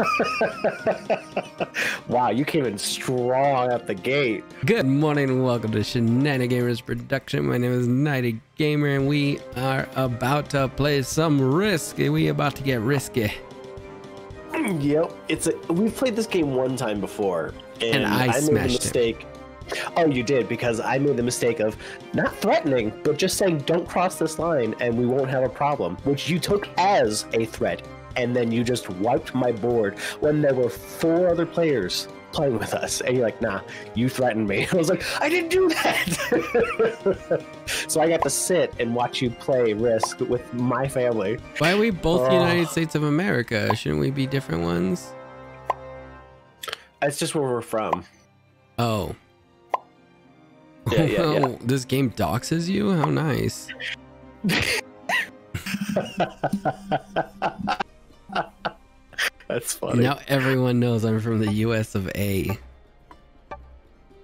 wow, you came in strong at the gate. Good morning and welcome to Shenanigamers Production. My name is Knighted Gamer and we are about to play some Risk. We about to get risky. Mm, yep, it's a. We've played this game one time before, And I made a smashed it. mistake. Oh, you did because I made the mistake of not threatening, but just saying don't cross this line and we won't have a problem, which you took as a threat, and then you just wiped my board when there were four other players playing with us, and you're like, nah, you threatened me. I was like, I didn't do that. so I got to sit and watch you play Risk with my family. Why are we both Oh. United States of America? Shouldn't we be different ones? That's just where we're from. Oh. Yeah, yeah, yeah. this game doxes you? How nice. That's funny. Now everyone knows I'm from the US of A.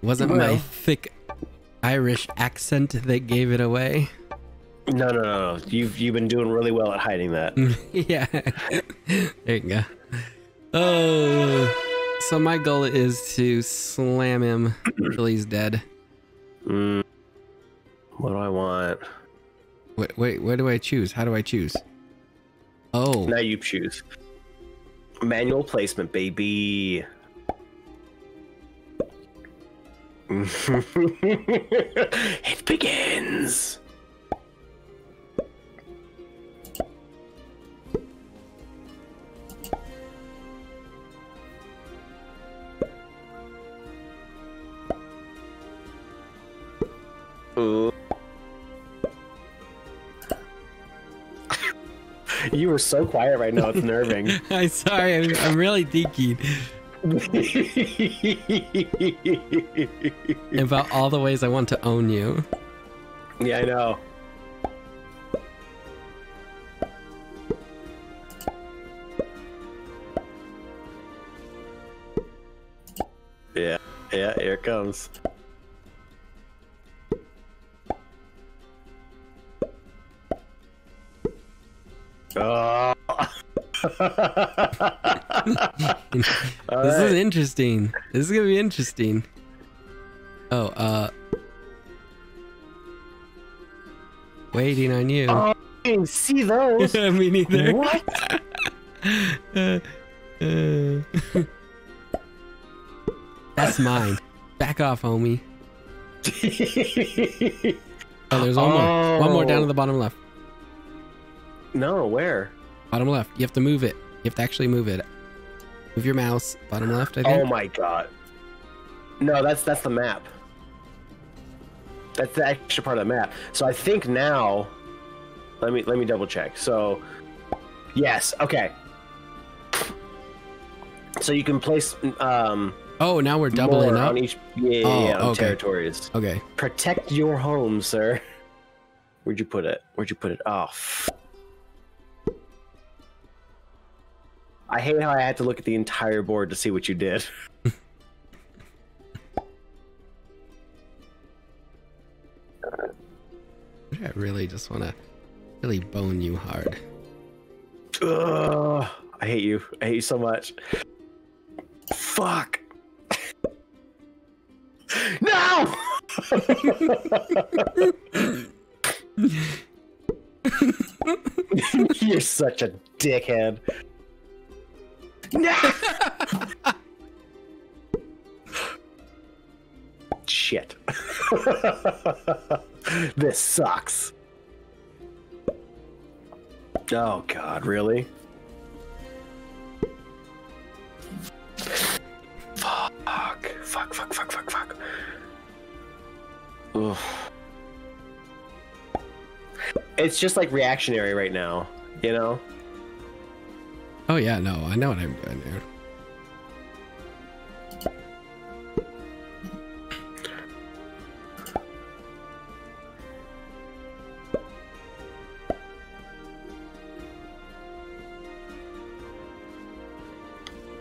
Wasn't my thick Irish accent that gave it away? No, no, no, no. You've you've been doing really well at hiding that. yeah. there you go. Oh. So my goal is to slam him till he's dead. Mm. What do I want? Wait, wait, where do I choose? How do I choose? Oh, Now you choose. Manual placement, baby. it begins. Ooh. You were so quiet right now, it's nerving. I'm sorry. I'm, I'm really thinking about all the ways I want to own you. yeah, I know. Yeah, yeah, here it comes. Oh. This is interesting. This is gonna be interesting. Oh, uh, waiting on you. Oh, I didn't see those. Me neither. what? Uh, uh. That's mine. Back off, homie. Oh, there's one more. One more down to the bottom left. No, where? Bottom left. You have to move it. You have to actually move it. Move your mouse. Bottom left, I think. Oh my god. No, that's that's the map. That's the extra part of the map. So I think now let me let me double check. So yes, okay. So you can place um Oh, now we're doubling up. on each yeah, yeah, Oh, yeah, on okay. territories. Okay. Protect your home, sir. Where'd you put it? Where'd you put it? Oh. I hate how I had to look at the entire board to see what you did. I really just want to really bone you hard. Ugh, I hate you. I hate you so much. Fuck. no! You're such a dickhead. Shit. this sucks. Oh god, really? Fuck. Fuck, fuck, fuck, fuck, fuck. Oof. It's just like reactionary right now, you know? Oh yeah, no, I know what I'm doing here.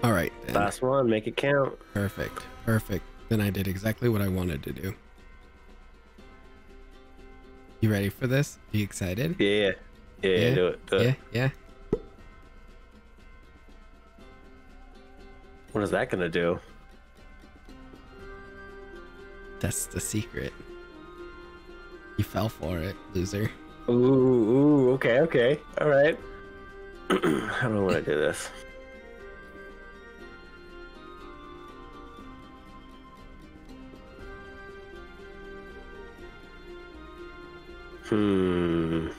All right, then. Last one, make it count. perfect, perfect. Then I did exactly what I wanted to do. You ready for this? you excited? Yeah. Yeah, Yeah, do it. Do Yeah, it. yeah. What is that gonna do? That's the secret. You fell for it, loser. Ooh, ooh, okay, okay. All right. I don't want to do this? Hmm.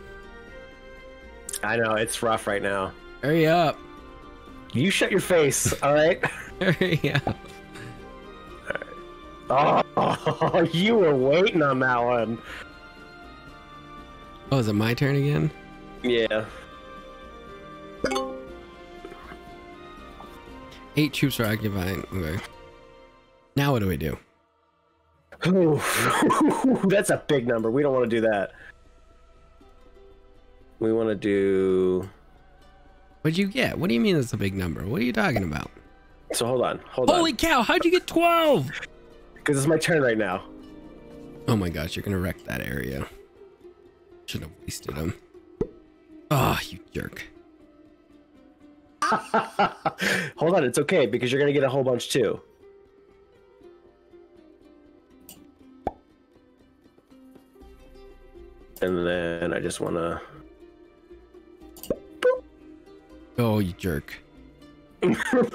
I know it's rough right now. Hurry up. You shut your face, all right? Hurry up. Oh, you were waiting on that one. Oh, is it my turn again? Yeah. Eight troops are occupying. Okay. Now what do we do? Ooh, That's a big number. We don't want to do that. We want to do. What'd you get? What do you mean it's a big number? What are you talking about? So hold on, hold Holy on, cow, how'd you get 12? because it's my turn right now. Oh my gosh, you're gonna wreck that area. Shouldn't have wasted them. Oh, ah, you jerk. hold on, it's okay because you're gonna get a whole bunch too. And then I just want to. Oh, you jerk.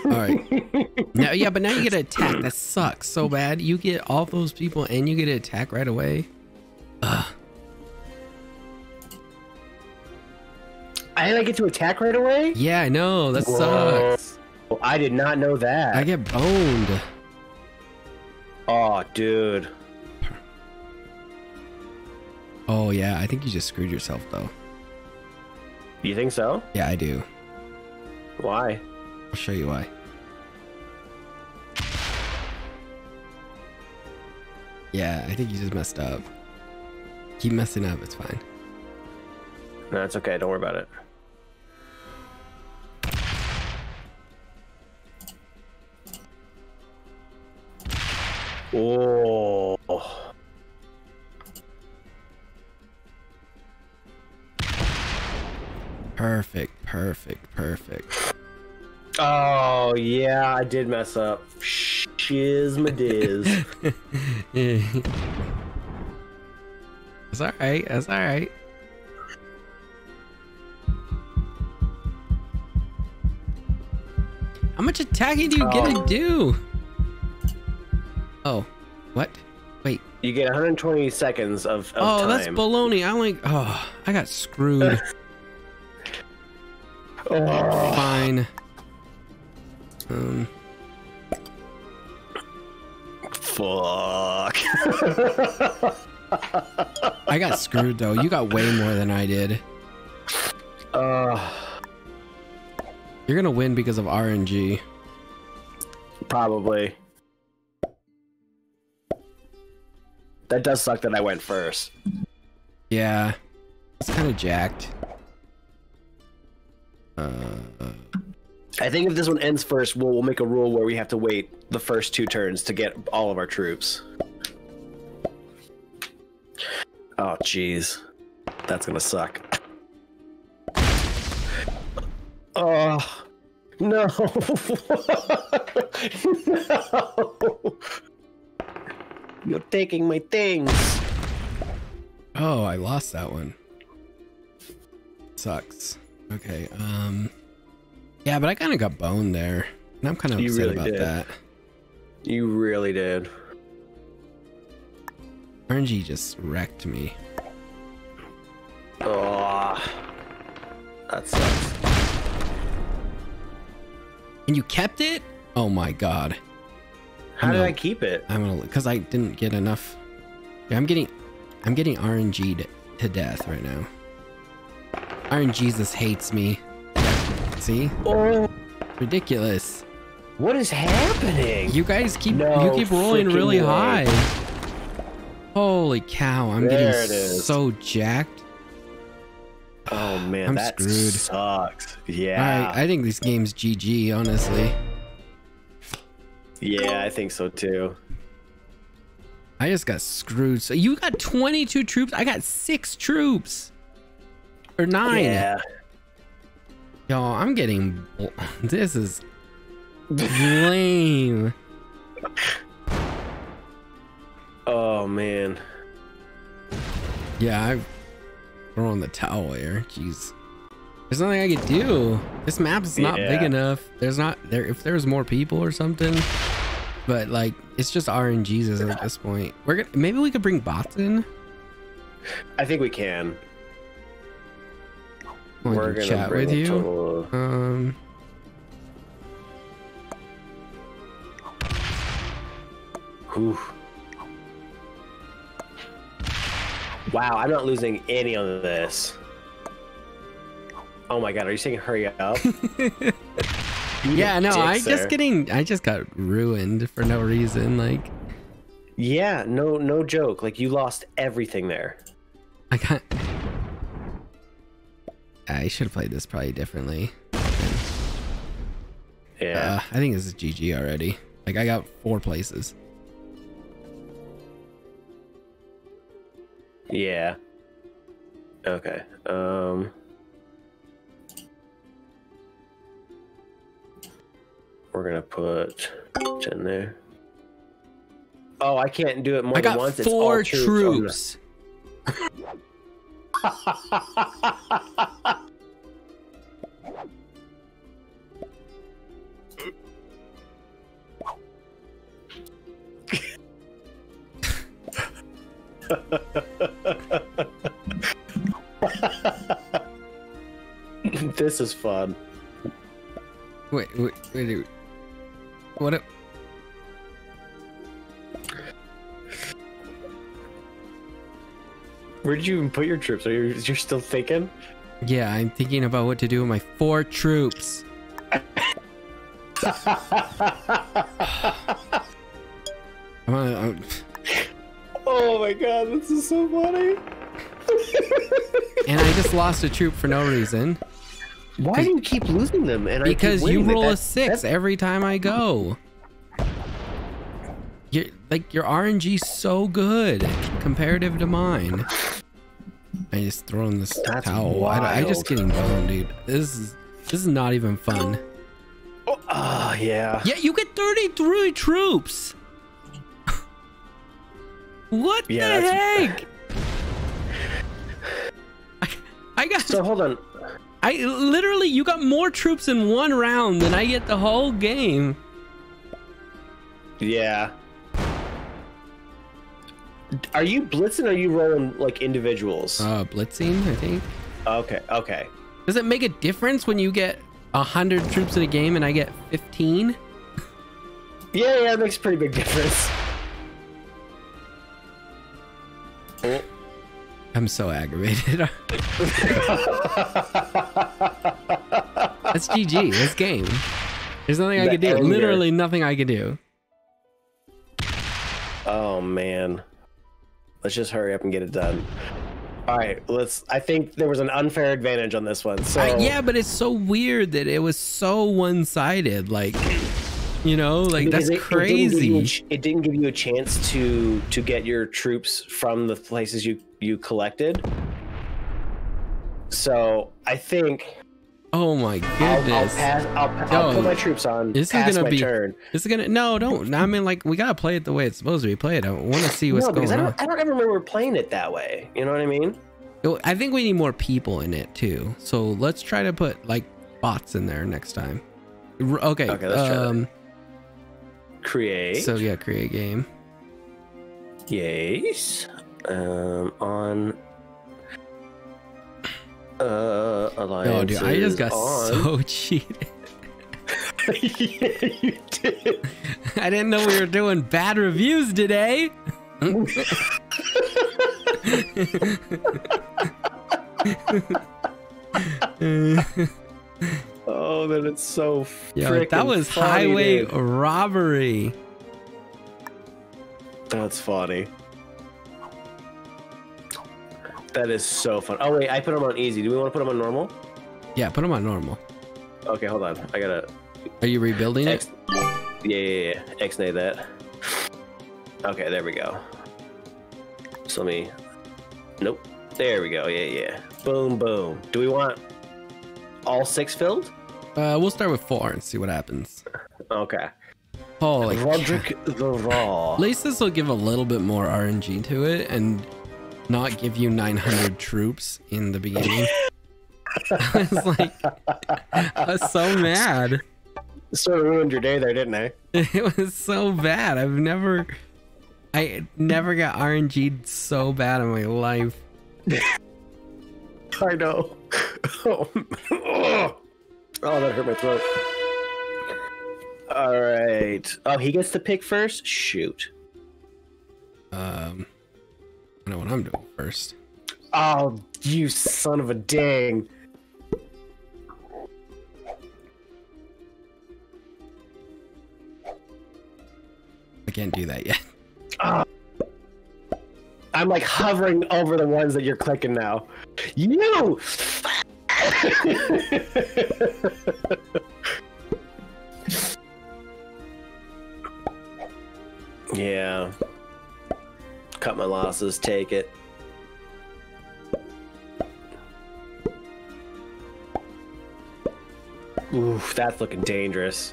Alright. Now yeah, but now you get an attack. That sucks so bad. You get all those people and you get an attack right away. Ugh. And I get to attack right away. Yeah, I know. That Whoa. sucks. I did not know that. I get boned. Oh, dude. Oh yeah, I think you just screwed yourself though. You think so? Yeah, I do. Why? I'll show you why. Yeah, I think you just messed up. Keep messing up, it's fine. No, it's okay. Don't worry about it. Oh. Perfect, perfect, perfect. Oh, yeah, I did mess up. Shiz my diz. It's alright, it's alright. How much attacking do you get to Oh. do? Oh, what? Wait. you get 120 seconds of, of Oh, time. that's baloney. I like. Oh, I got screwed. Oh. Fine. Um, Fuck. I got screwed though. You got way more than I did. uh, You're gonna win because of RNG. probably. That does suck that I went first. Yeah, it's kind of jacked. I think if this one ends first, we'll, we'll make a rule where we have to wait the first two turns to get all of our troops. Oh, jeez. That's gonna suck. Oh, no. no. You're taking my things. oh, I lost that one. Sucks. Okay. Um. Yeah, but I kind of got boned there, and I'm kind of You upset really about did. that. You really did. RNG just wrecked me. Oh, that sucks. And you kept it? Oh my god. How did No. I keep it? I'm gonna because I didn't get enough. Yeah, I'm getting, I'm getting RNG'd to death right now. Iron Jesus hates me. See, Oh, ridiculous. what is happening? You guys keep No you keep rolling really way. high. Holy cow! I'm There getting so jacked. Oh man, I'm that screwed. sucks. Yeah, right, I think this game's GG. Honestly, yeah, I think so too. I just got screwed. So you got 22 troops. I got six troops or nine. Yeah, Yo, I'm getting. This is lame. Oh man. Yeah, I'm throwing the towel here. Jeez. There's nothing I could do. This map's not big enough. There's not there if there's more people or something. But like it's just RNGs at this point. We're gonna maybe we could bring bots in. I think we can. We're gonna chat bring with you. total- Um. Wow, I'm not losing any on this. Oh my god, are you saying hurry up? Yeah, no, I dicks just getting I just got ruined for no reason. Like Yeah, no no joke. Like you lost everything there. I got I should have played this probably differently. Yeah. Uh, I think this is GG already. Like I got four places. Yeah. Okay. Um We're gonna put in there. Oh, I can't do it more I than got once. It's four all troops. this is fun. Wait, wait, wait, wait. What? A, Where did you even put your troops? Are you you're still thinking? yeah, I'm thinking about what to do with my four troops. I'm I'm- oh my god, this is so funny. and I just lost a troop for no reason Why do you keep losing them? And I because you roll a six that's- every time I go. Your like your RNG's so good comparative to mine. I just throw in this That's towel. I, I just getting boned, dude. This is this is not even fun. Oh ah, yeah. Yeah, you get 33 troops. what Yeah, the heck? I, I got So hold on. I literally you got more troops in one round than I get the whole game. Yeah. Are you blitzing or are you rolling like individuals? Uh blitzing, I think. okay, okay. Does it make a difference when you get a hundred troops in a game and I get 15? Yeah, yeah, it makes a pretty big difference. I'm so aggravated. That's GG. That's game. There's nothing I The can do. anger. Literally nothing I can do. oh man. Let's just hurry up and get it done. All right, let's. I think there was an unfair advantage on this one. So I, yeah, but it's so weird that it was so one-sided. Like, you know, like because that's it- It didn't, you crazy. it didn't give you a chance to to get your troops from the places you you collected. So I think Oh my I'll, I'll goodness. pass. I'll, I'll put my troops on. this is gonna be- turn. This is gonna no, don't. I mean, like we gotta play it the way it's supposed to be played. I want to see what's no, I going don't, on. I don't ever remember playing it that way. You know what I mean? I think we need more people in it too. So let's try to put like bots in there next time. Okay. Okay, um. Create. So yeah, create game. yes. Um. On. Uh. Oh, dude, I just got on. so cheated. yeah, you did. I didn't know we were doing bad reviews today. Oh, that it's so. Yeah, that was funny, highway dude. robbery. That's funny. That is so fun. Oh wait, I put them on easy. Do we want to put them on normal? Yeah, put them on normal. Okay, hold on. I gotta Are you rebuilding it? Yeah, yeah, yeah. X-nay that. Okay, there we go. So let me. Nope. There we go. Yeah, yeah. Boom, boom. Do we want all six filled? Uh, we'll start with four and see what happens. Okay. Holy Roderick the Raw. At least this will give a little bit more RNG to it and not give you 900 troops in the beginning. I was like, I was so mad. Sort of ruined your day there, didn't I? It was so bad. I've never, I never got RNG'd so bad in my life. I know. oh, that hurt my throat. All right. Oh, he gets to pick first? Shoot. Um, I know what I'm doing first. Oh, you son of a dang. I can't do that yet. I'm like hovering over the ones that you're clicking now. You! yeah. Cut my losses, take it. Oof, that's looking dangerous.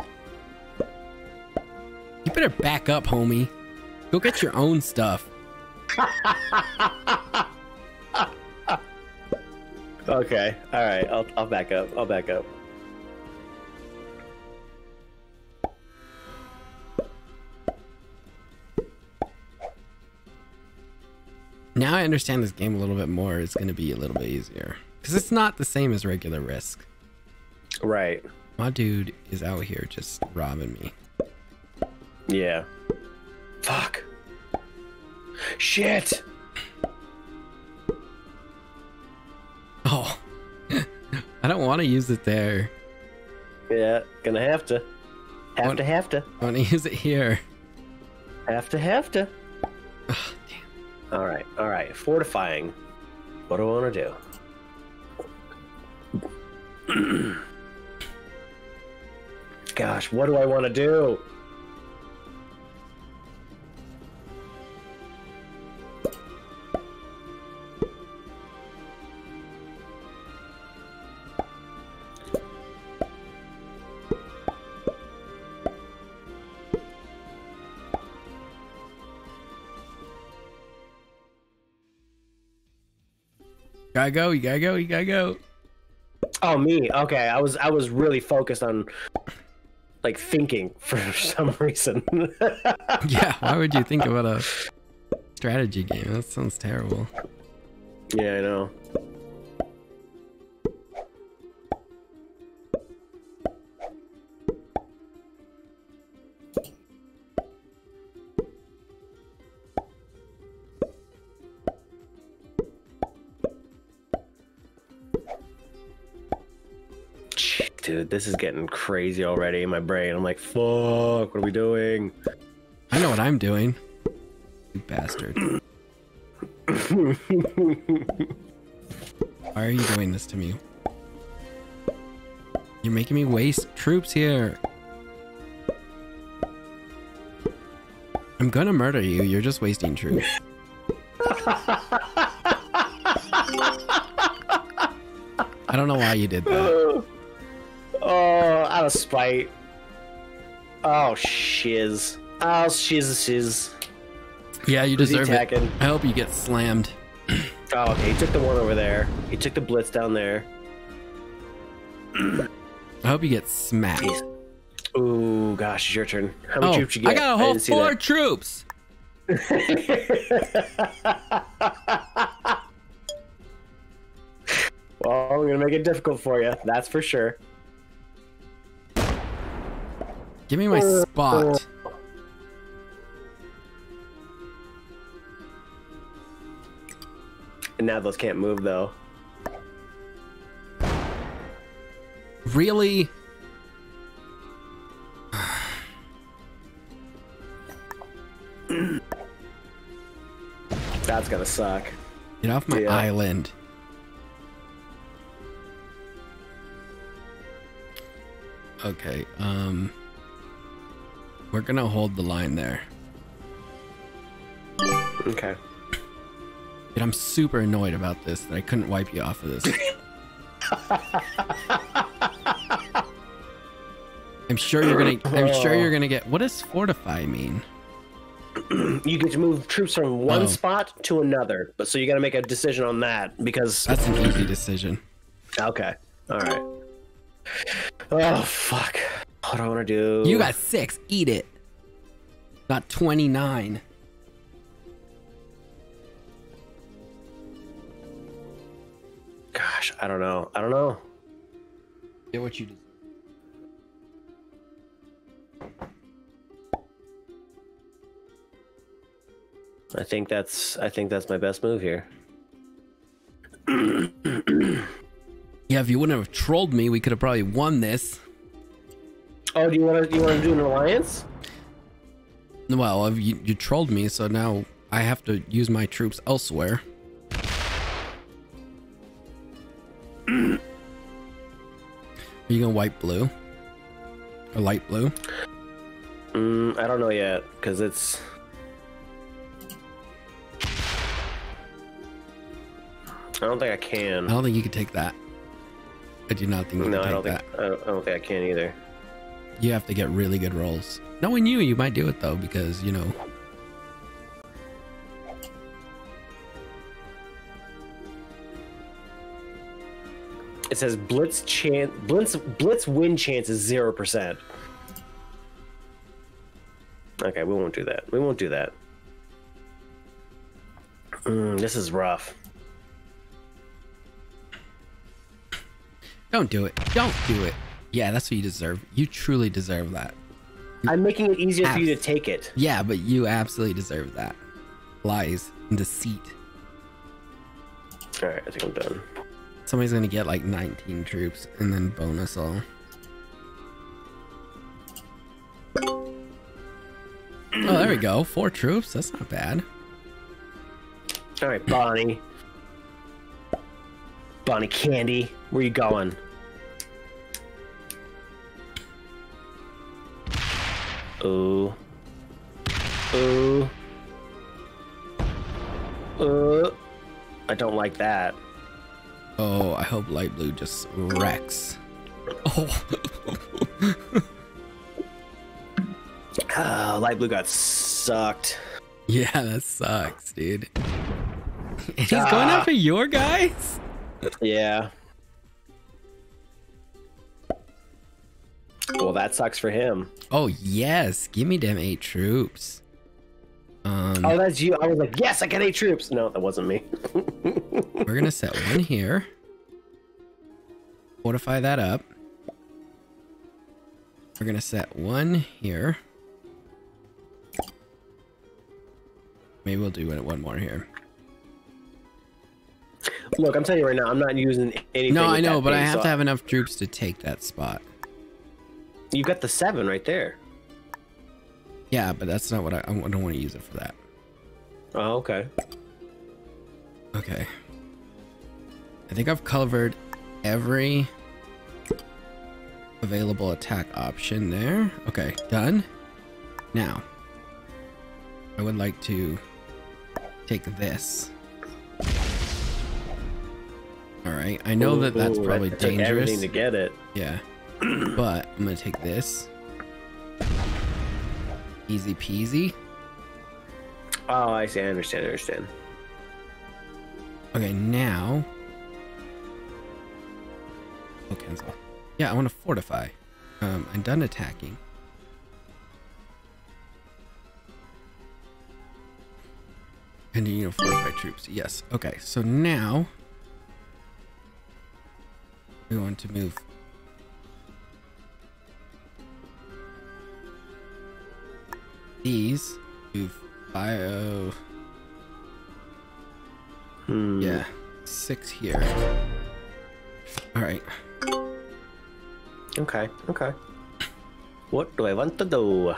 You better back up, homie. Go get your own stuff. Okay, alright, I'll, I'll back up. I'll back up. Now I understand this game a little bit more. It's going to be a little bit easier. Because it's not the same as regular Risk. Right. My dude is out here just robbing me. Yeah. Fuck. Shit! Want to use it there. Yeah, gonna have to. Have What? to, have to. I want to use it here. Have to, have to. Oh, damn. Alright, alright. Fortifying. What do I want to do? Gosh, what do I want to do? Gotta go. You gotta go. You gotta go. Oh, me. Okay, I was I was really focused on like thinking for some reason. Yeah. Why would you think about a strategy game? That sounds terrible. yeah, I know. Dude, this is getting crazy already in my brain. I'm like, fuck, what are we doing? I know what I'm doing. You bastard. Why are you doing this to me? You're making me waste troops here. I'm gonna murder you. You're just wasting troops. I don't know why you did that. Oh, out of spite. Oh, shiz. Oh, shiz, shiz. Yeah, you deserve it. I hope you get slammed. Oh, okay. He took the one over there. He took the blitz down there. I hope you get smacked. He's... Ooh, gosh, it's your turn. How many Oh, troops you get? I got a whole four that. troops. well, I'm gonna make it difficult for you. That's for sure. Give me my spot. And now those can't move though. Really? That's gonna suck. Get off my Yeah. island. Okay, um we're gonna hold the line there. Okay. But I'm super annoyed about this that I couldn't wipe you off of this. I'm sure you're gonna. I'm sure you're gonna get. What does fortify mean? You get to move troops from one Oh. spot to another, but so you got to make a decision on that because That's an easy decision. okay, all right. Oh fuck! What do I want to do? You got six. Eat it. Got 29. Gosh, I don't know. I don't know. Get what you deserve. I think that's. I think that's my best move here. Yeah, if you wouldn't have trolled me, we could have probably won this. Oh, do you want to? Do you want to do an alliance? Well, you, you trolled me, so now I have to use my troops elsewhere. Are you gonna white blue? Or light blue? Mm, I don't know yet because it's. I don't think I can. I don't think you could take that. I do not think you No, can I take don't that. think. I don't, I don't think I can either. You have to get really good rolls. Knowing you, you might do it though, because you know. It says blitz chance. Blitz blitz win chance is zero percent. Okay, we won't do that. We won't do that. Mm, this is rough. Don't do it. Don't do it. Yeah, that's what you deserve. You truly deserve that. I'm making it easier for you to take it. Yeah, but you absolutely deserve that. Lies and deceit. All right, I think I'm done. Somebody's gonna get like 19 troops and then bonus all. Oh, there we go. Four troops. That's not bad. All right, Bonnie. Bonnie Candy, where you going? Ooh. Ooh. Uh. I don't like that. Oh, I hope light blue just wrecks. Oh, Ah, light blue got sucked. yeah, that sucks, dude. He's going Ah. after your guys? Yeah. Well, that sucks for him. Oh, yes. Give me them eight troops. Um, Oh, that's you. I was like, yes, I got eight troops. No, that wasn't me. We're gonna set one here. Fortify that up. We're gonna set one here. Maybe we'll do one more here. Look, I'm telling you right now, I'm not using anything. No, I know, but I have so to have enough troops to take that spot. You've got the seven right there. Yeah, but that's not what I, I don't want to use it for that. Oh, okay. Okay. I think I've covered every available attack option there. Okay, done. Now, I would like to take this. All right, I know that that's Ooh, probably dangerous. took Everything to get it. Yeah, but I'm gonna take this. Easy peasy. Oh, I see. I understand. I understand. Okay, now. Oh, cancel. Yeah, I want to fortify. Um, I'm done attacking. Continue to fortify troops. Yes. Okay, so now we want to move. These move bio. Hmm. Yeah, six here. All right. Okay. Okay. What do I want to do?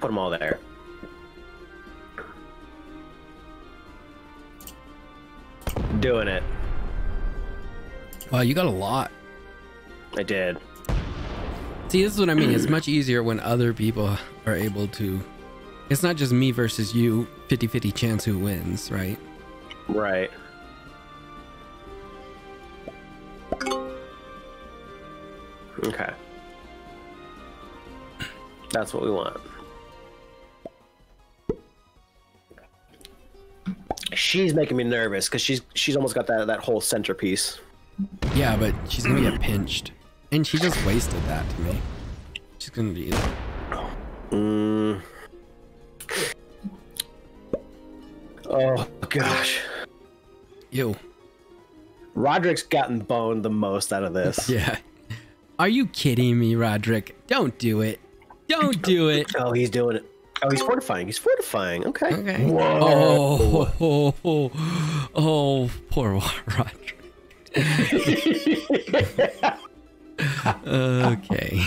Put them all there. Doing it. Wow, you got a lot. I did. See, this is what I mean. It's much easier when other people are able to. It's not just me versus you, 50 50 chance who wins, right? Right. Okay. That's what we want. She's making me nervous because she's she's almost got that that whole centerpiece. Yeah, but she's gonna get pinched. And she just wasted that to me. She's gonna be Mm. Oh gosh, Ew. Roderick's gotten boned the most out of this. Yeah. Are you kidding me, Roderick? Don't do it. Don't do it. Oh, he's doing it. Oh, he's fortifying. He's fortifying. Okay. Okay. Whoa. Oh, oh, oh, oh, poor Roderick. Okay.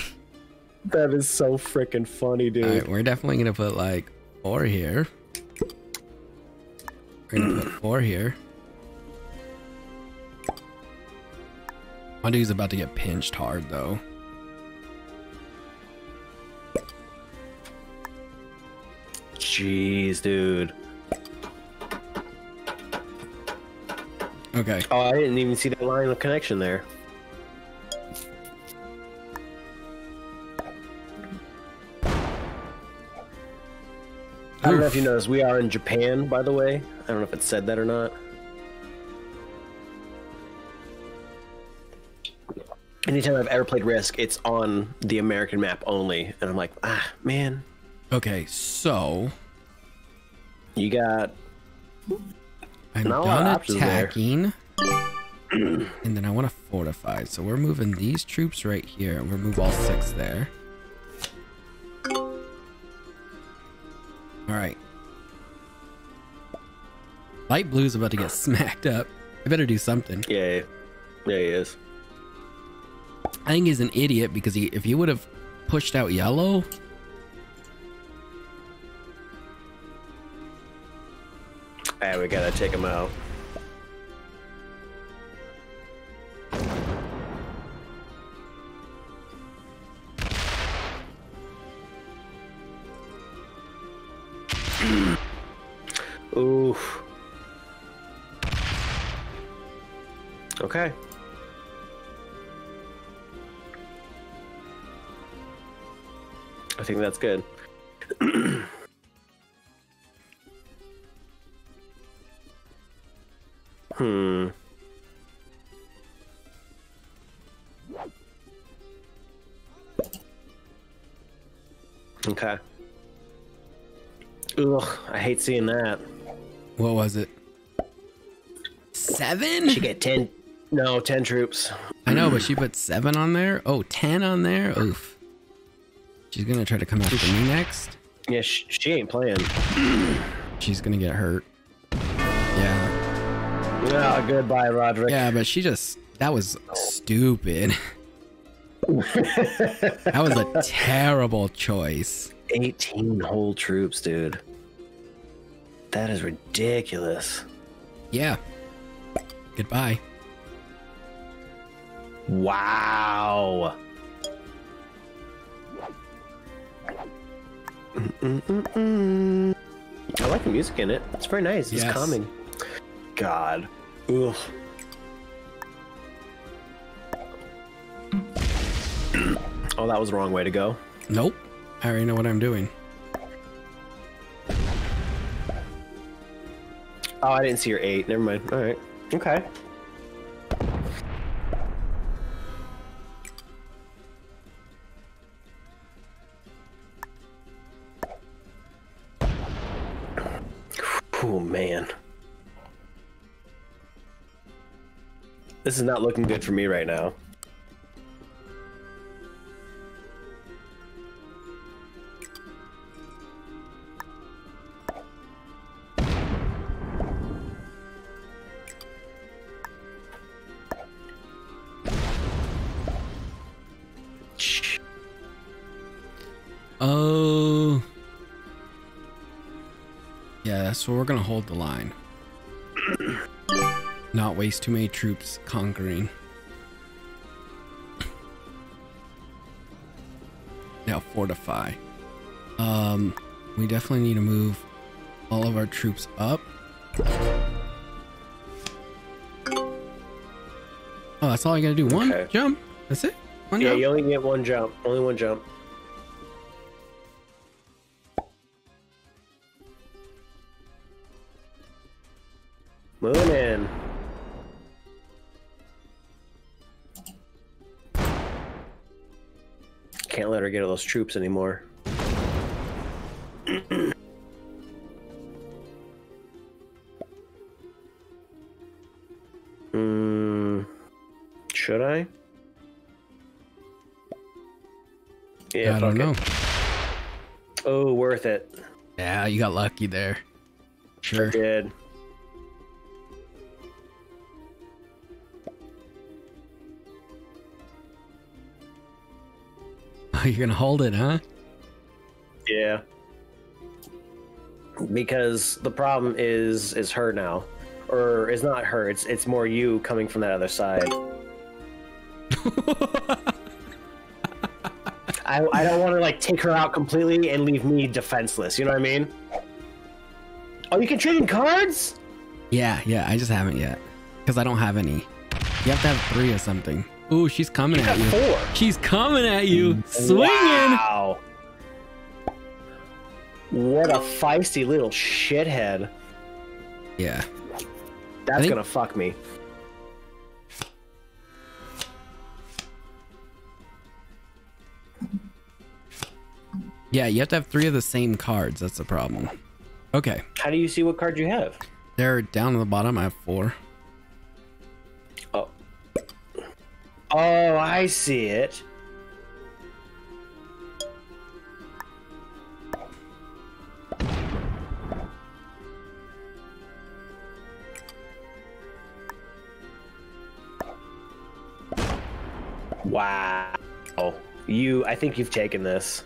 That is so freaking funny, dude. All right, we're definitely gonna put like four here. We're gonna put four here. My dude's about to get pinched hard though. Jeez, dude. Okay. Oh, I didn't even see that line of connection there. I don't know if you noticed, we are in Japan, by the way. I don't know if it said that or not. Anytime I've ever played Risk, it's on the American map only. And I'm like, ah, man, Okay, so you got. I'm Not a lot of done attacking. and then I want to fortify. So we're moving these troops right here, and we'll move all six there. All right. Light blue's about to get smacked up. I better do something. Yeah, yeah, he is. I think he's an idiot because he, if he would have pushed out yellow, Ah, we gotta take him out. Okay. I think that's good. Hmm. Okay. Ugh, I hate seeing that. what was it? Seven? She get ten. No, ten troops. I know, but she put seven on there. Oh, 10 on there. Oof. She's gonna try to come after me next. Yeah, sh- she ain't playing. She's gonna get hurt. Yeah. Yeah, goodbye, Roderick. Yeah, but she just that was stupid. that was a terrible choice. 18 whole troops, dude. That is ridiculous. Yeah. Goodbye. Wow. Mm-mm-mm-mm. I like the music in it. It's very nice. It's calming. God. Ugh. oh, that was the wrong way to go. Nope. I already know what I'm doing. Oh, I didn't see your eight. Never mind. All right. Okay. This is not looking good for me right now. Oh. Yeah, so we're gonna hold the line. Not waste too many troops conquering. Now fortify. Um, we definitely need to move all of our troops up. Oh, that's all I gotta do. One Okay. jump. That's it. One Yeah, jump. you only get one jump. Only one jump. Those troops anymore. Hmm. should I? Yeah, I don't know. It. Oh, worth it. Yeah, you got lucky there. Sure. I did. you're gonna hold it, huh? Yeah. Because the problem is is her now. Or is not her, it's it's more you coming from that other side. I, I don't want to like take her out completely and leave me defenseless. You know what I mean? Oh, you can trade in cards? Yeah, yeah. I just haven't yet because I don't have any. You have to have three or something. Ooh, she's coming at you. four. She's coming at you, swinging. Wow. What a feisty little shithead. Yeah. That's think- gonna fuck me. Yeah, you have to have three of the same cards. That's the problem. Okay. How do you see what card you have? They're down at the bottom. I have four. Oh, I see it. Wow. You, I think you've taken this.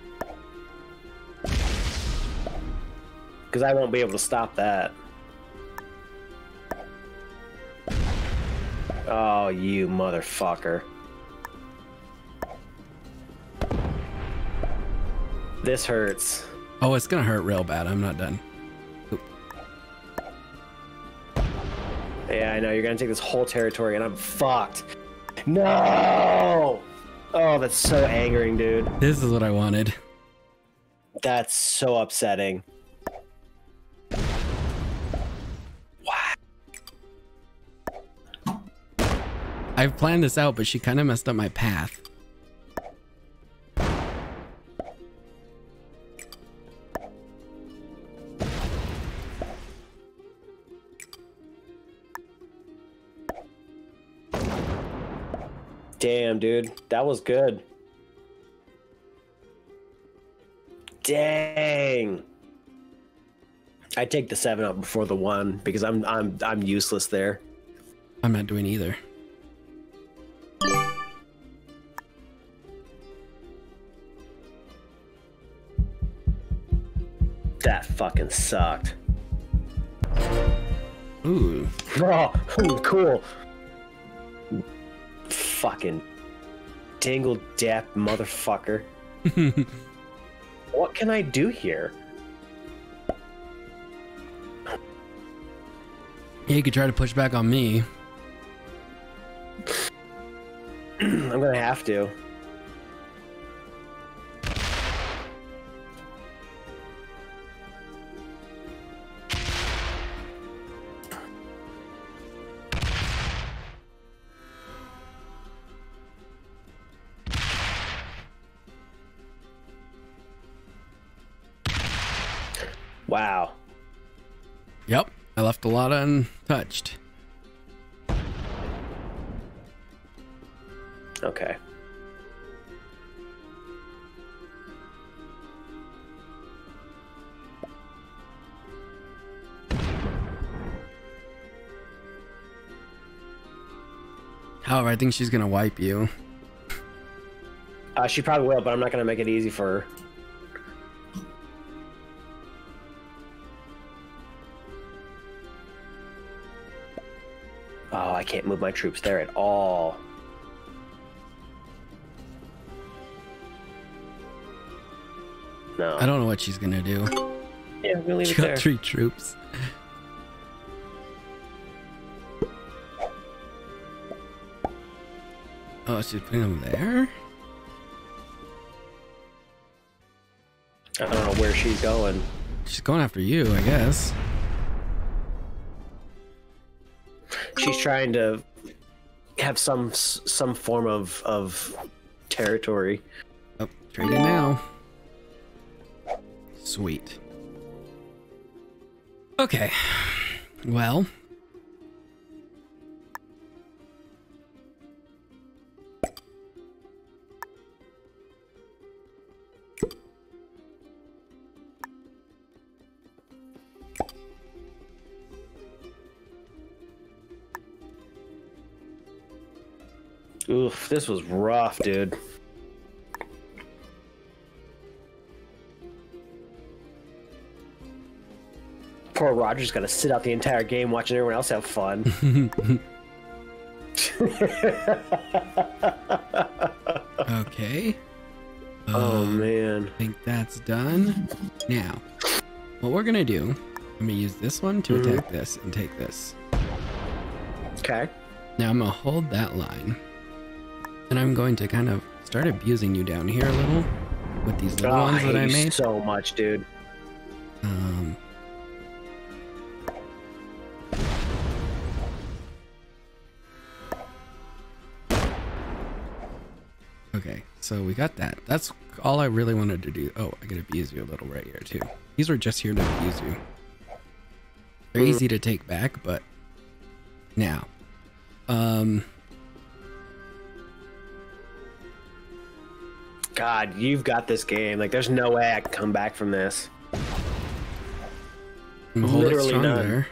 Because I won't be able to stop that. Oh, you motherfucker. This hurts. Oh, it's gonna hurt real bad. I'm not done. Yeah, I know. You're gonna take this whole territory and I'm fucked. No! Oh, that's so angering, dude. This is what I wanted. That's so upsetting. Wow. I've planned this out, but she kind of messed up my path. Damn, dude. That was good. Dang. I take the seven up before the one because I'm I'm I'm useless there. I'm not doing either. That fucking sucked. Ooh. Oh, cool. Fucking dingle dap motherfucker. what can I do here? Yeah, you could try to push back on me. I'm gonna have to. Yep. I left a lot untouched. Okay. However, I think she's gonna wipe you. Uh, she probably will, but I'm not gonna make it easy for her. Move my troops there at all. No. I don't know what she's gonna do. Yeah, we'll leave She it got there. three troops. Oh, she's putting them there? I don't know where she's going. She's going after you, I guess. She's trying to have some some form of of territory. Oh, trade in now. Sweet. Okay. Well. This was rough, dude. Poor Roger's got to sit out the entire game watching everyone else have fun. Okay. oh Um, man. I think that's done. Now, what we're gonna do, I'm gonna use this one to Mhm. attack this and take this. Okay. Now I'm gonna hold that line. And I'm going to kind of start abusing you down here a little with these little Oh, I ones that I hate you made. so much, dude. Um, okay, so we got that. That's all I really wanted to do. Oh, I can abuse you a little right here too. These were just here to abuse you. They're easy to take back, but now, um, God, you've got this game. Like, there's no way I can come back from this. I'm hold it Literally strong none. there.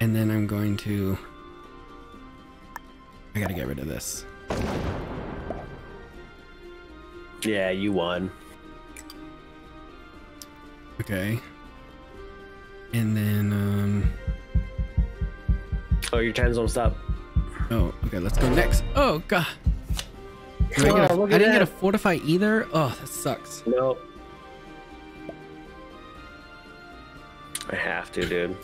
And then I'm going to. I gotta get rid of this. Yeah, you won. Okay. And then, um. Oh, your time's almost up. Oh, okay, let's go next. Oh, God. Did I, get a- Oh, look I didn't get a fortify either? Oh, that sucks. No. I have to, dude.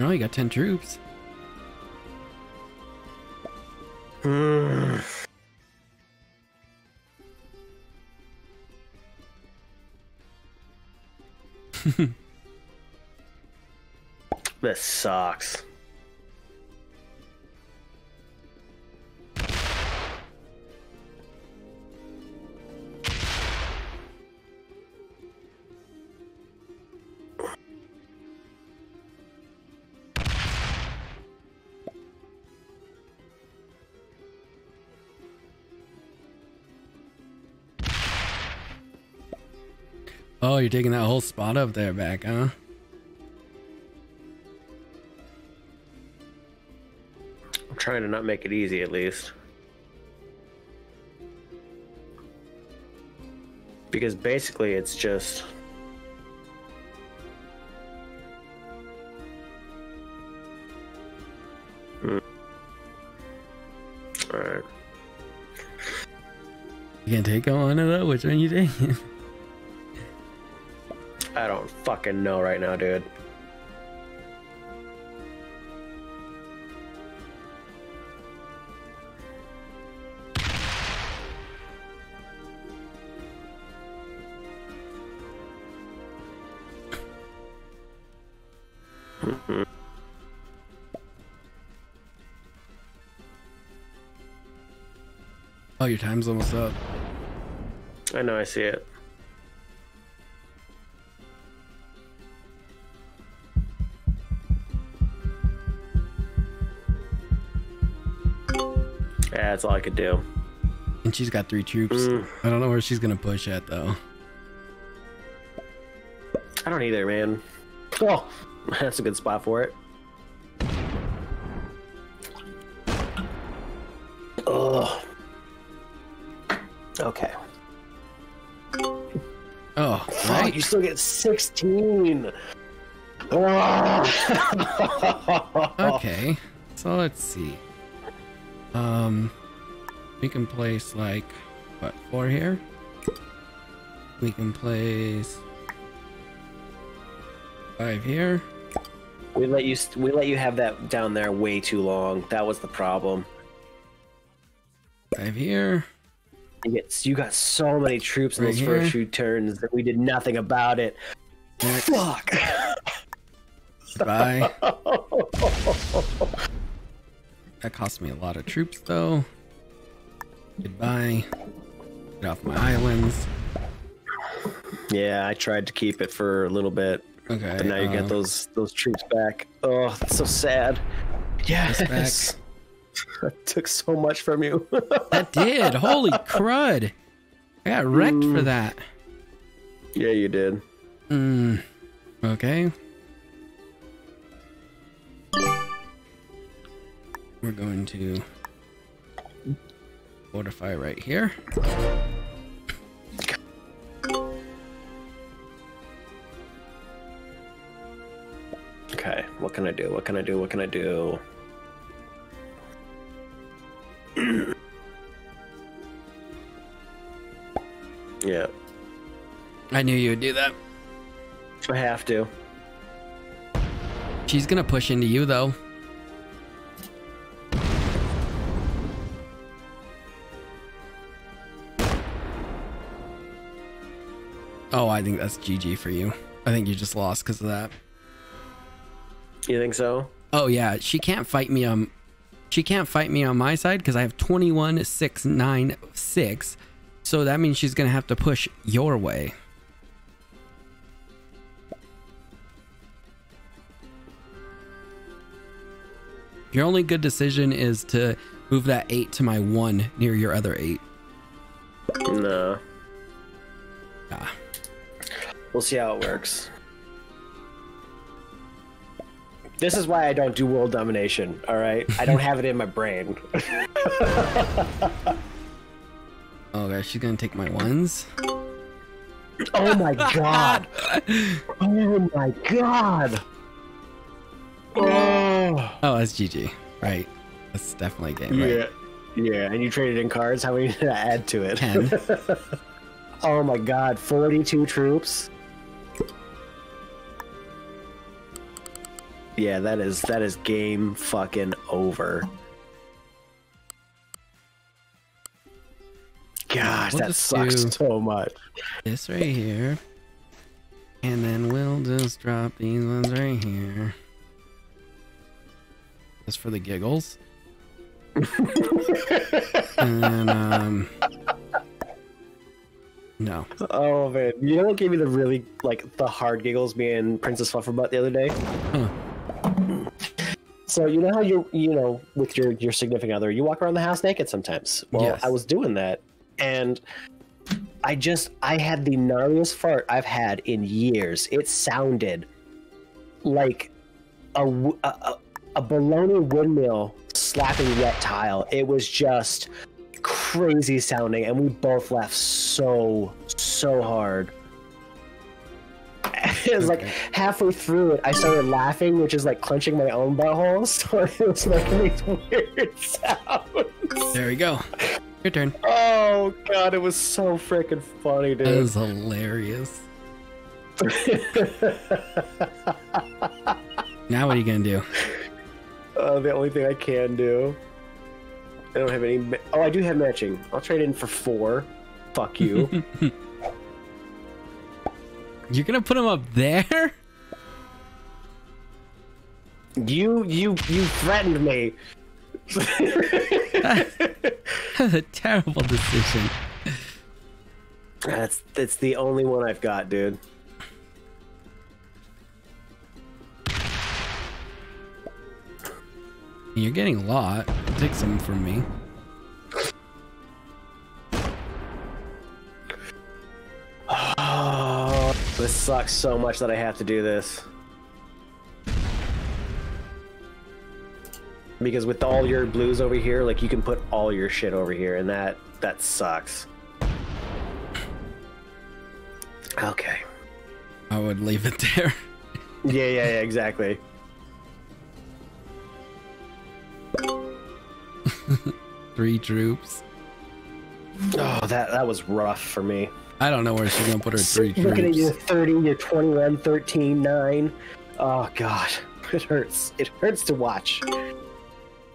No, you got 10 troops. this sucks. You're taking that whole spot up there back, huh? I'm trying to not make it easy, at least. Because basically, it's just. Hmm. Alright. You can take one of those? Which one you taking? I fucking know right now, dude. oh, your time's almost up. I know, I see it. That's all I could do. And she's got three troops. Mm. I don't know where she's gonna push at though. I don't either, man. Oh, that's a good spot for it. Ugh. Okay. Oh, right. you still get 16. Okay. So let's see. Um, we can place like what four here. We can place five here. We let you we let you have that down there way too long. That was the problem. Five here. You get you got so many troops in Right those here. first few turns that we did nothing about it. Next. Fuck. Bye. That cost me a lot of troops though. Goodbye. Get off my islands. Yeah, I tried to keep it for a little bit, Okay. but now you uh, get those those troops back. Oh, that's so sad. Yes. back. I took so much from you. That did. Holy crud. I got wrecked for Mm. that. yeah, you did. Mm. Okay. We're going to fortify right here. Okay, what can I do? What can I do? What can I do? yeah, I knew you would do that. I have to. She's gonna push into you though. Oh, I think that's GG for you. I think you just lost because of that. You think so? Oh yeah, she can't fight me on she can't fight me on my side because I have 21 6 9 6. So that means she's gonna have to push your way. Your only good decision is to move that eight to my one near your other eight. No. We'll see how it works. This is why I don't do world domination, alright? I don't have it in my brain. Oh, okay, she's gonna take my ones. Oh my god! Oh my god! Oh! Oh, that's GG. Right. That's definitely a game, right? Yeah. Yeah, and you traded in cards? How many did I add to it? 10. oh my god, 42 troops? Yeah, that is that is game fucking over. Gosh, We'll that sucks so much. this right here. And then we'll just drop these ones right here. Just for the giggles. and then, um. No. Oh man, you know what gave me the really like the hard giggles? being Princess Flufferbutt the other day. Huh. So you know how you you know with your your significant other, you walk around the house naked sometimes. Well, Yes. I was doing that, and I just I had the gnarliest fart I've had in years. It sounded like a a baloney windmill slapping wet tile. It was just crazy sounding, and we both laughed so so hard. it was like halfway through it, I started laughing, which is like clenching my own butthole. So it was making these weird sounds. There we go. Your turn. Oh god, it was so freaking funny, That dude. was hilarious. Now what are you gonna do? uh, the only thing I can do. I don't have any. Ma- oh, I do have matching. I'll trade in for four. Fuck you. You're gonna put him up there? you you you threatened me. That's a terrible decision. That's that's the only one I've got, dude. You're getting a lot. Take some from me. This sucks so much that I have to do this. Because with all your blues over here, like you can put all your shit over here, and that that sucks. Okay. I would leave it there. Yeah, yeah, yeah, exactly. Three troops. Oh, that that was rough for me. I don't know where she's gonna put her three Looking at your. 30, your 21, 13, 9. Oh god, it hurts. It hurts to watch.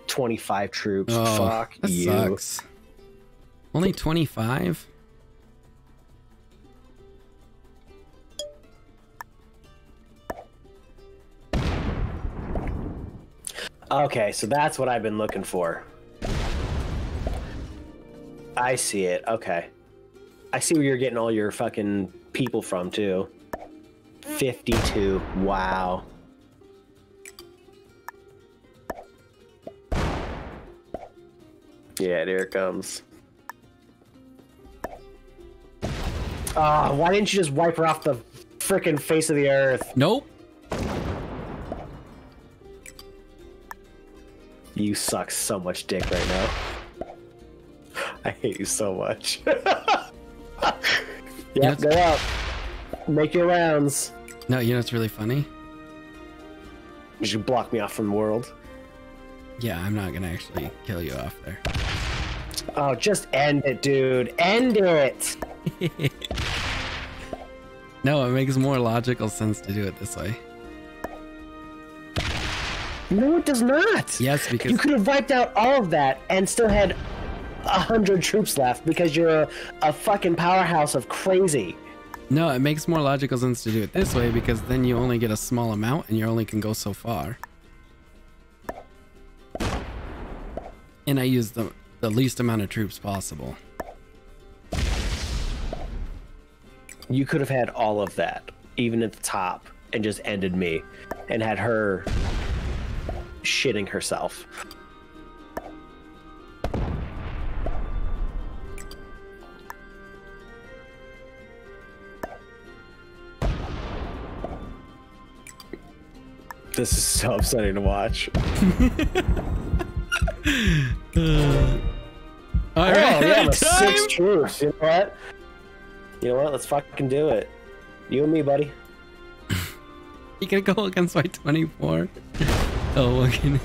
25 troops. Oh, Fuck that you. sucks. Only 25? Okay, so that's what I've been looking for. I see it. Okay. I see where you're getting all your fucking people from too. 52. Wow. Yeah, there it comes. Ah, why didn't you just wipe her off the freaking face of the earth? Nope. You suck so much dick right now. I hate you so much. yep, Yes. go up. Make your rounds. No, you know it's really funny? You should block me off from the world. Yeah, I'm not gonna actually kill you off there. Oh, just end it, dude. End it. No, it makes more logical sense to do it this way. No, it does not. Yes, because You could have wiped out all of that and still had a hundred troops left because you're a, a fucking powerhouse of crazy. no, it makes more logical sense to do it this way because then you only get a small amount and you only can go so far. And I use the the least amount of troops possible. You could have had all of that, even at the top, and just ended me, and had her shitting herself. This is so upsetting to watch. Uh, all Oh, right, yeah, six troops. You know what? You know what? Let's fucking do it. You and me, buddy. You can go against my 24. Oh, okay.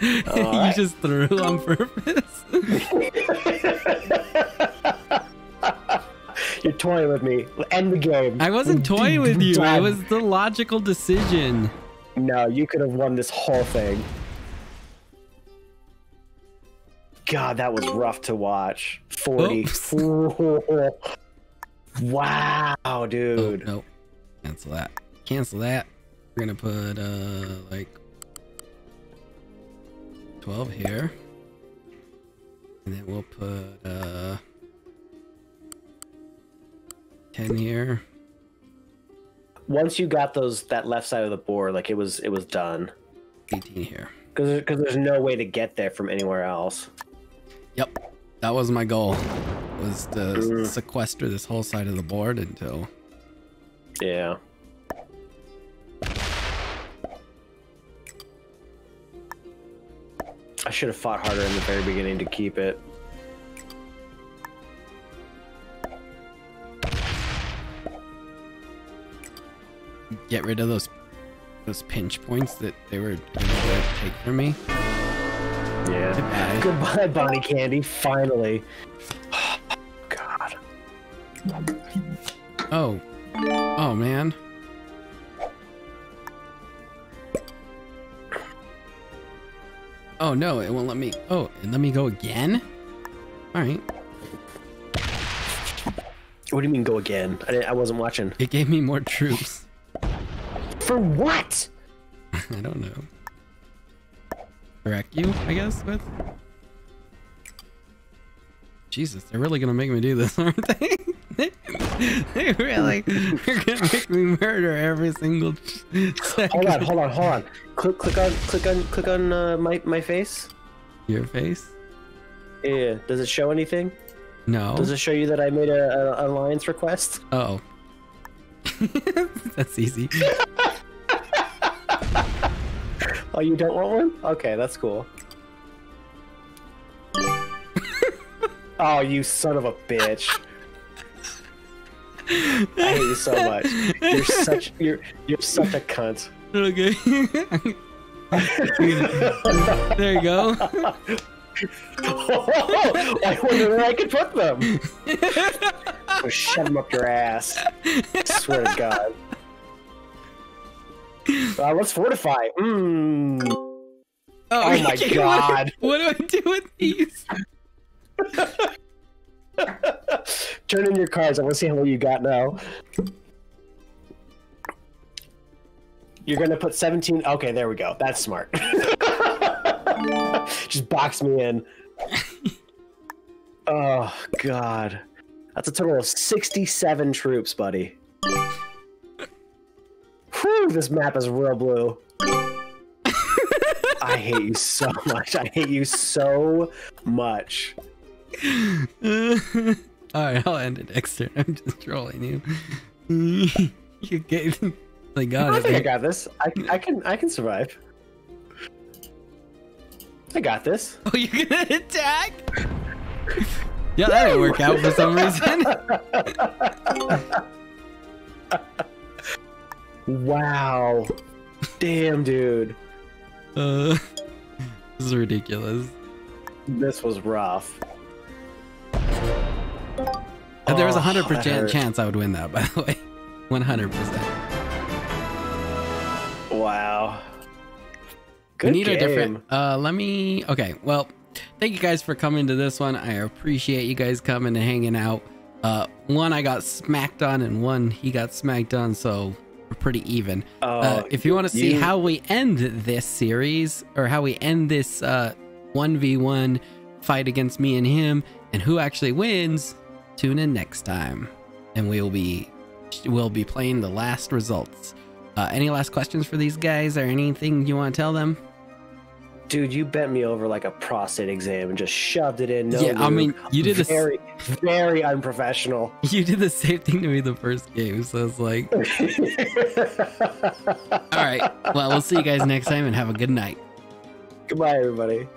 you Alright. just threw on purpose. You're toying with me. End the game. I wasn't toying with you. It was the logical decision. No, you could have won this whole thing. God, that was rough to watch. 40. Oops. wow, Oh, dude. no. Cancel that. Cancel that. We're gonna put, uh, like 12 here. And then we'll put, uh, 10 here. Once you got those that left side of the board, like it was it was done. 18 here. Because because there's no way to get there from anywhere else. Yep. That was my goal. Was to Mm. sequester this whole side of the board until Yeah. I should have fought harder in the very beginning to keep it. Get rid of those those pinch points that they were gonna take from me. Yeah. Goodbye. Goodbye, Bonnie Candy. Finally. God. Oh. Oh man. Oh no, it won't let me. Oh, and let me go again? Alright. What do you mean go again? I, didn't, I wasn't watching. It gave me more troops. For what? I don't know. Correct you, I guess, with? Jesus, they're really gonna make me do this, aren't they? they really they're gonna make me murder every single second. Hold on, hold on, hold on. Click, click on, click on, click on uh, my my face. Your face? Yeah. Does it show anything? No. Does it show you that I made a, a alliance request? Oh. That's easy. Oh, you don't want one? Okay, that's cool. oh, you son of a bitch! I hate you so much. You're such you're you're such a cunt. Okay. there you go. oh, I wonder where I could put them. Go shove them up your ass. I swear to God. Uh, let's fortify. Mm. Oh, my okay, God. What, what do I do with these? Turn in your cards. I want to see how many you got now. You're gonna put 17. Okay, there we go. That's smart. Just box me in. Oh god. That's a total of 67 troops, buddy. Whew, this map is real blue. I hate you so much. I hate you so much. All right, I'll end it next turn. I'm just trolling you. you get, I got I it. think I got this. I, I can I can survive. I got this. Oh, you're gonna attack? Yeah, that didn't work out for some reason. Wow. Damn, dude. Uh, this is ridiculous. This was rough. And there was a Oh, hundred percent chance I would win that, by the way. One hundred percent. Wow. We Good need game. a different. Uh, let me. Okay, well, thank you guys for coming to this one. I appreciate you guys coming and hanging out. Uh, one I got smacked on, and one he got smacked on, so pretty even. Oh, uh, if you want to see you- how we end this series or how we end this uh, 1v1 fight against me and him and who actually wins, tune in next time and we'll be we'll be playing the last results. Uh, any last questions for these guys or anything you want to tell them? Dude, you bent me over like a prostate exam and just shoved it in. No Yeah, I mean, you did this- very, very unprofessional. You did the same thing to me the first game, so it's like, all right. Well, we'll see you guys next time and have a good night. Goodbye, everybody.